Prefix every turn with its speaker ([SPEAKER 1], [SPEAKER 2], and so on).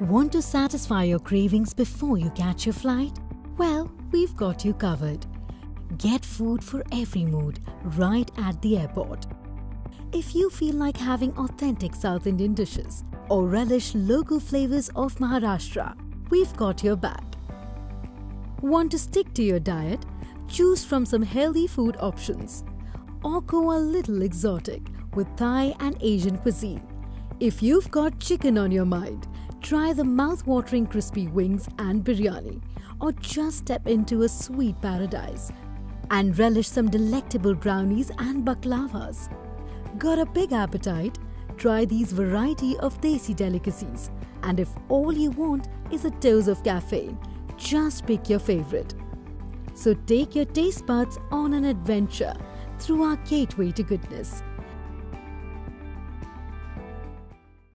[SPEAKER 1] Want to satisfy your cravings before you catch your flight? Well, we've got you covered. Get food for every mood right at the airport. If you feel like having authentic South Indian dishes or relish local flavors of Maharashtra, we've got your back. Want to stick to your diet? Choose from some healthy food options. Or go a little exotic with Thai and Asian cuisine. If you've got chicken on your mind, try the mouth-watering crispy wings and biryani. Or just step into a sweet paradise and relish some delectable brownies and baklavas. Got a big appetite? Try these variety of desi delicacies. And if all you want is a dose of caffeine, just pick your favorite. So take your taste buds on an adventure through our gateway to goodness.